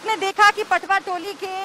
आपने देखा कि पटवा टोली के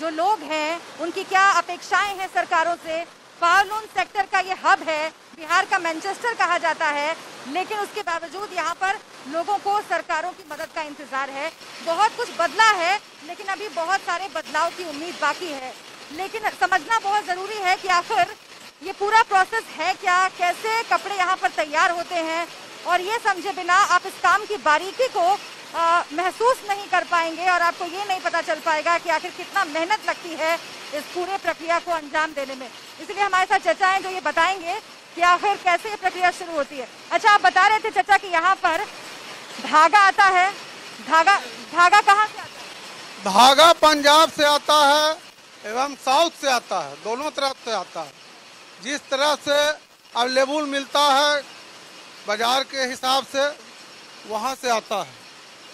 जो लोग हैं, उनकी क्या अपेक्षाएँ हैं सरकारों से? पावलून सेक्टर का ये हब है, बिहार का मैनचेस्टर कहा जाता है, लेकिन उसके बावजूद यहाँ पर लोगों को सरकारों की मदद का इंतज़ार है। बहुत कुछ बदला है, लेकिन अभी बहुत सारे बदलाव की उम्मीद बाकी है। लेकिन समझना बहुत ज़रूरी है कि आखिर ये पूरा प्रोसेस है क्या? कैसे कपड़े यहाँ पर तैयार होते हैं? और ये समझे बिना आप इस काम की बारीकी को महसूस नहीं कर पाएँगे और आपको ये नहीं पता चल पाएगा कि आखिर कितना मेहनत लगती है इस पूरे प्रक्रिया को अंजाम देने में। इसलिए हमारे साथ चर्चा है जो ये बताएँगे कि आखिर कैसे ये प्रक्रिया शुरू होती है। अच्छा आप बता रहे थे चचा कि यहाँ पर धागा आता है। धागा धागा कहाँ से आता है? धागा पंजाब से आता है एवं साउथ से आता है, दोनों तरफ़ से आता है। जिस तरह से अवेलेबल मिलता है बाज़ार के हिसाब से, वहाँ से आता है।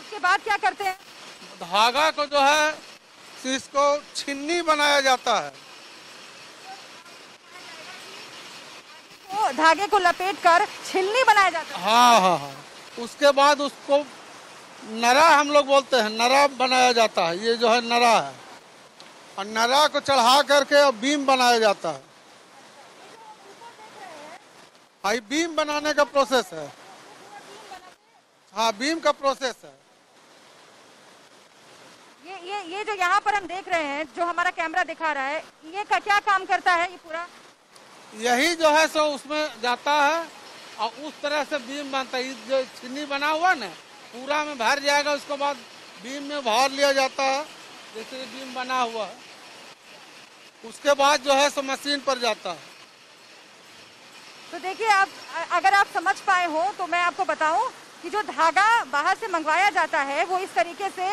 उसके बाद क्या करते हैं? धागा को जो है इसको छिन्नी बनाया जाता है। तो धागे को लपेट कर छिन्नी बनाया जाता है। हाँ हाँ हाँ। उसके बाद उसको नरा हम लोग बोलते हैं नरा बनाया जाता है। ये जो है नरा है। और नरा को चढ़ा करके और बीम बनाया जाता है। हाँ बीम बनाने का प्रोसेस है। हाँ बीम का प्रोसेस है। ये ये ये जो यहाँ पर हम देख रहे हैं जो हमारा कैमरा दिखा रहा है ये का क्या काम करता है ये पूरा? यही जो है सो उसमें जाता है और उस तरह से बीम बनता है। जो छिन्नी बना हुआ ना पूरा में भर जाएगा उसके बाद बीम में भर लिया जाता है जैसे बीम बना हुआ है। उसके बाद जो है सो मशीन पर जाता है। तो देखिए आप अगर आप समझ पाए हो तो मैं आपको बताऊँ कि जो धागा बाहर से मंगवाया जाता है वो इस तरीके से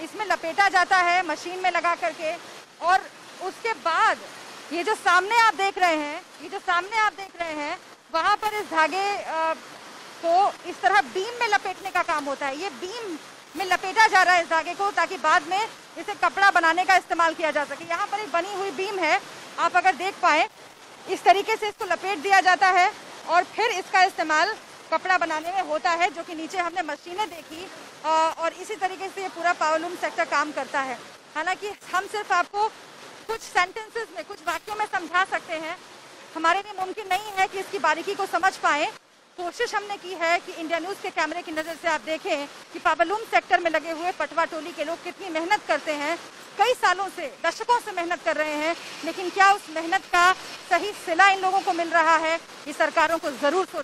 इसमें लपेटा जाता है मशीन में लगा करके। और उसके बाद ये जो सामने आप देख रहे हैं, ये जो सामने आप देख रहे हैं, वहाँ पर इस धागे को इस तरह बीम में लपेटने का काम होता है। ये बीम में लपेटा जा रहा है इस धागे को ताकि बाद में इसे कपड़ा बनाने का इस्तेमाल किया जा सके। यहाँ पर एक बनी हुई बीम है। आप अगर देख पाए, इस तरीके से इसको लपेट दिया जाता है और फिर इसका इस्तेमाल कपड़ा बनाने में होता है, जो कि नीचे हमने मशीनें देखी और इसी तरीके से ये पूरा पावलूम सेक्टर काम करता है। हालाँकि हम सिर्फ़ आपको कुछ सेंटेंसेस में, कुछ वाक्यों में समझा सकते हैं। हमारे लिए मुमकिन नहीं है कि इसकी बारीकी को समझ पाए। कोशिश हमने की है कि इंडिया न्यूज़ के कैमरे की नज़र से आप देखें कि पावलूम सेक्टर में लगे हुए पटवा टोली के लोग कितनी मेहनत करते हैं। कई सालों से, दशकों से मेहनत कर रहे हैं, लेकिन क्या उस मेहनत का सही सिला इन लोगों को मिल रहा है, ये सरकारों को ज़रूर सोच